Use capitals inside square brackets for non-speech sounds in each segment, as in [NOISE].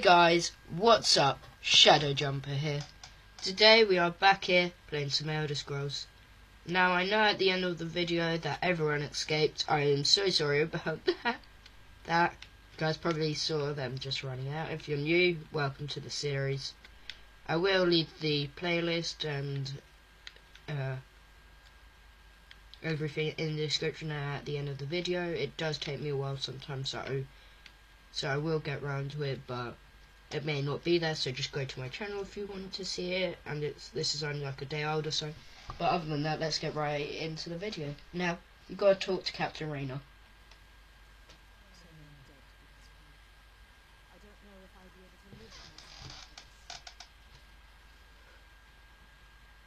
guys, what's up? Shadow Jumper here. Today we are back here playing some Elder Scrolls. Now I know at the end of the video that everyone escaped. I am so sorry about [LAUGHS] that. That guys probably saw them just running out. If you're new, welcome to the series. I will leave the playlist and uh, everything in the description at the end of the video. It does take me a while sometimes, so so I will get round to it, but it may not be there. So just go to my channel if you want to see it. And it's this is only like a day old or so. But other than that, let's get right into the video. Now you got to talk to Captain Rana.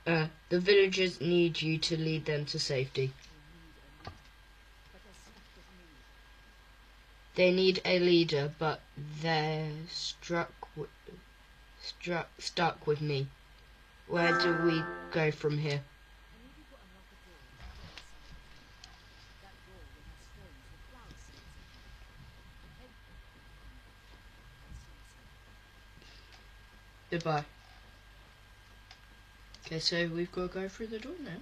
Uh, the villagers need you to lead them to safety. They need a leader, but they're struck, struck, stuck with me. Where do we go from here? Goodbye. Okay, so we've got to go through the door now.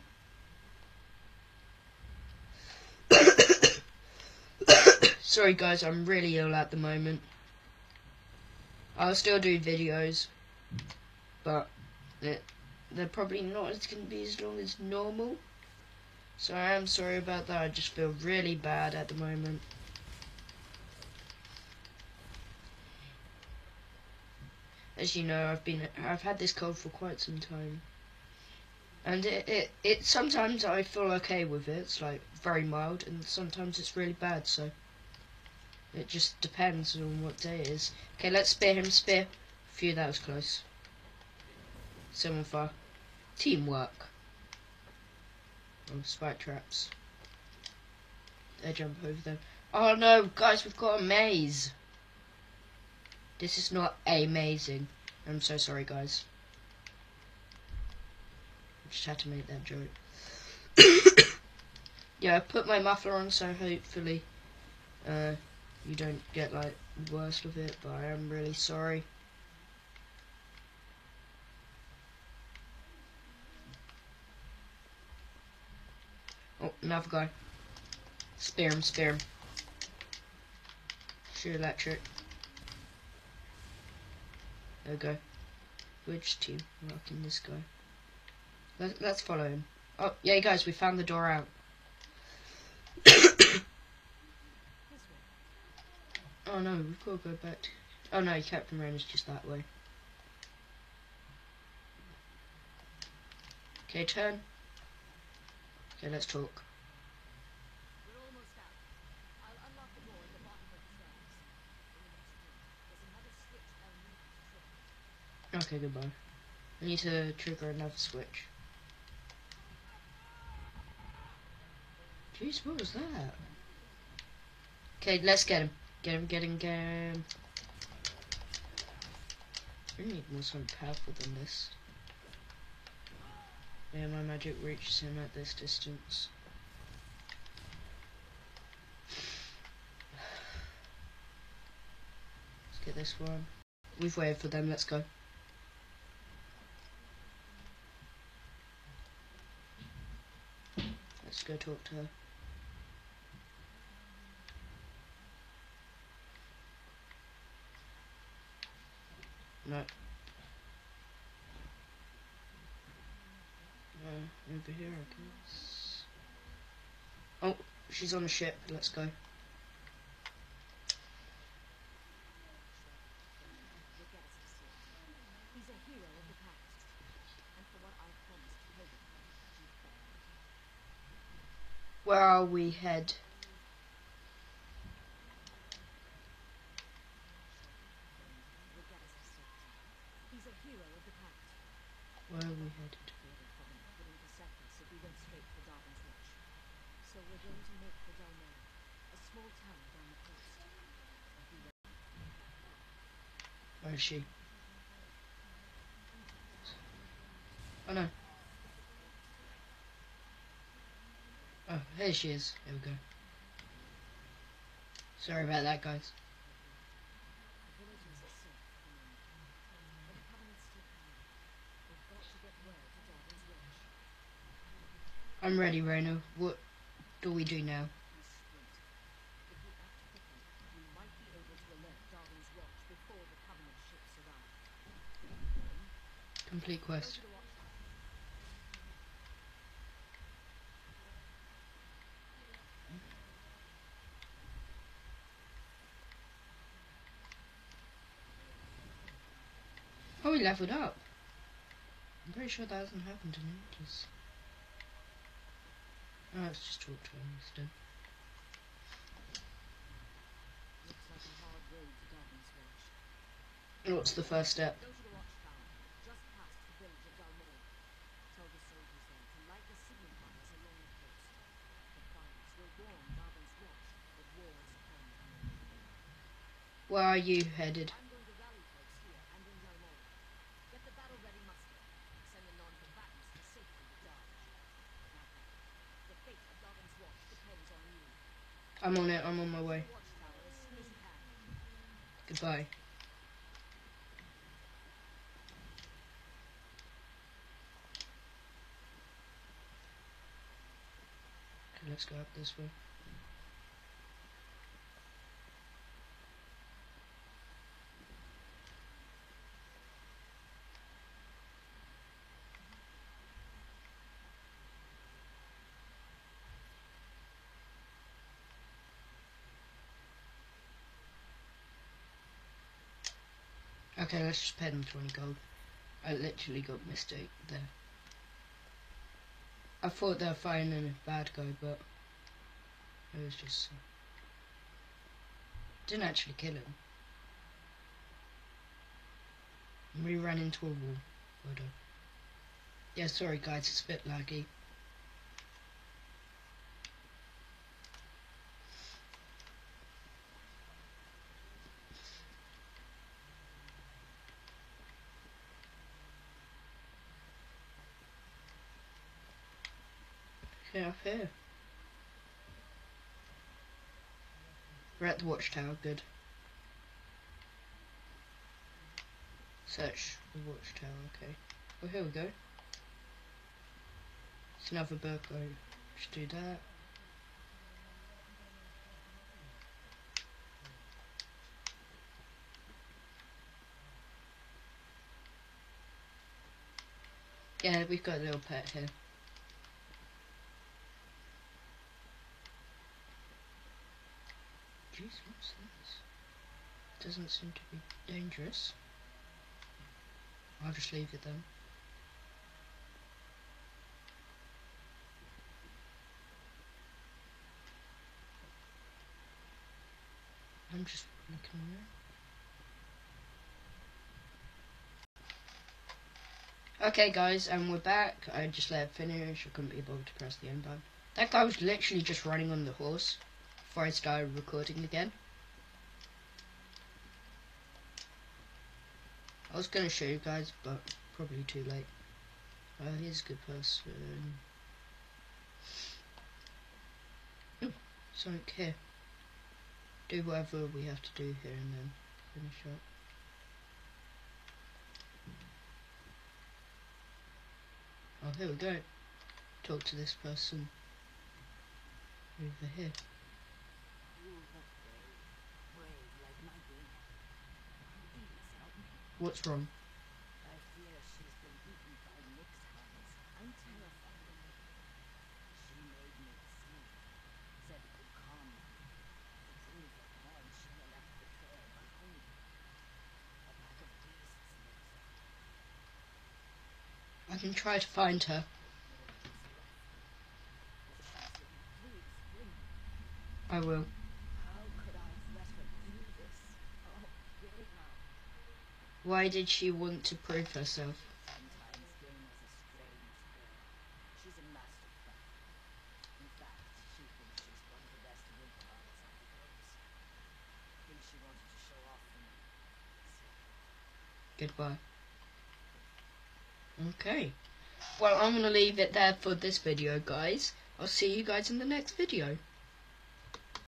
Sorry guys, I'm really ill at the moment. I'll still do videos, but they're probably not as going to be as long as normal. So I am sorry about that. I just feel really bad at the moment. As you know, I've been I've had this cold for quite some time. And it, it, it sometimes I feel okay with it, it's like very mild, and sometimes it's really bad, so it just depends on what day it is. Okay, let's spear him, spear. Phew, that was close. Seven far. Teamwork. Oh, spike traps. They jump over them. Oh no, guys, we've got a maze. This is not amazing. I'm so sorry, guys. I Just had to make that joke. [COUGHS] yeah, I put my muffler on so hopefully uh, you don't get like the worst of it, but I am really sorry. Oh, another guy. Spear him, spear him. Shoot electric. There we go. Which team? Rocking this guy. Let, let's follow him. Oh, yeah, guys, we found the door out. Oh no, we've got to go back. To... Oh no, Captain Rain is just that way. Okay, turn. Okay, let's talk. Okay, goodbye. I need to trigger another switch. Jeez, what was that? Okay, let's get him. Get him, get him, get him. I need more something powerful than this. Yeah, my magic reaches him at this distance. Let's get this one. We've waited for them, let's go. Let's go talk to her. Over here, I guess. Oh, she's on a ship. Let's go. Where are we head? Where are we headed? So we're going to make a small town down the coast. Where is she? Oh no. Oh, here she is. There we go. Sorry about that, guys. The villagers are sick, and I'm ready, Rana. What do we do now? Complete quest. Oh, we leveled up. I'm pretty sure that hasn't happened in ages. Oh, let's just talk to him instead. What's the first step? Village of Dhalmora. Tell the soldiers there to light the signal fires along the coast. The fires will warn Davon's Watch that war is upon. Where are you headed? I'm going to rally folks here and in Dhalmora. Get the battle-ready muster. Send the non-combatants to safety to Darwin. Now, the fate of Davon's Watch depends on you. I'm on it. I'm on my way. Goodbye. Let's go up this way. Okay, let's just pay them 20 gold. I literally got mistake there. I thought they were fighting a bad guy, but it was just... Didn't actually kill him. We ran into a wall. Done. Yeah, sorry guys, it's a bit laggy. Okay, up here. We're at the watchtower, good. Search the watchtower, okay. Oh, here we go. It's another burglar. Just do that. Yeah, we've got a little pet here. Jeez, what's this? Doesn't seem to be dangerous. I'll just leave it then. I'm just looking around. Okay guys, and we're back. I just let it finish. I couldn't be able to press the end button. That guy was literally just running on the horse before I started recording again. I was gonna show you guys, but probably too late. Uh, he's a good person. Ooh, something here. Do whatever we have to do here and then finish up. Oh, here we go. Talk to this person over here. You look brave. Brave like my Dana. Please help me. What's wrong? I fear she's been eaten by Nick's hounds. I'm terrified of her. She made me sleep. Said it would calm me. To prove her point, she left the trail behind her. A pack of beasts lives wrong? I can try to find her. I will. How could I let her do this? Oh, Dana. Why did she want to prove herself? Sometimes Dana's a strange girl. She's a master fighter. In fact, she thinks she's one of the best woodcarvers on the coast. Thinks she want to prove herself? Goodbye. Okay. Well, I'm going to leave it there for this video, guys. I'll see you guys in the next video.